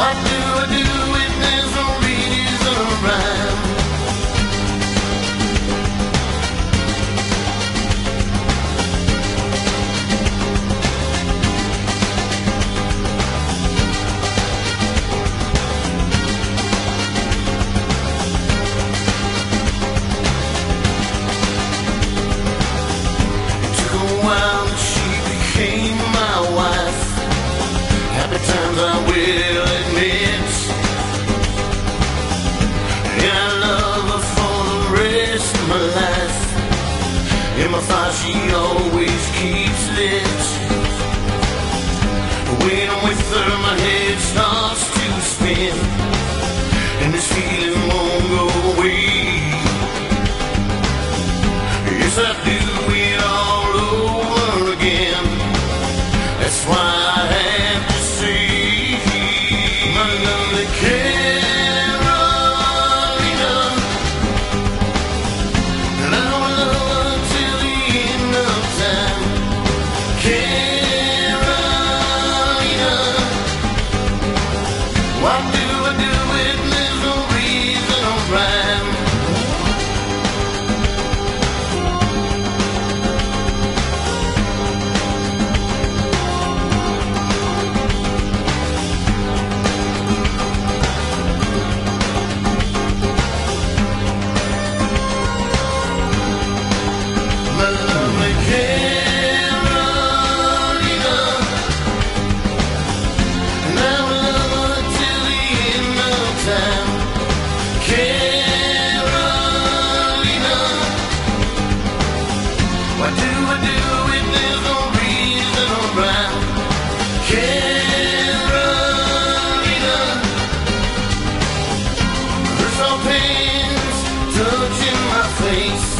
What do In my thoughts she always keeps lit. When I'm with her my head starts to spin. And this feeling One, two, pants touching my face.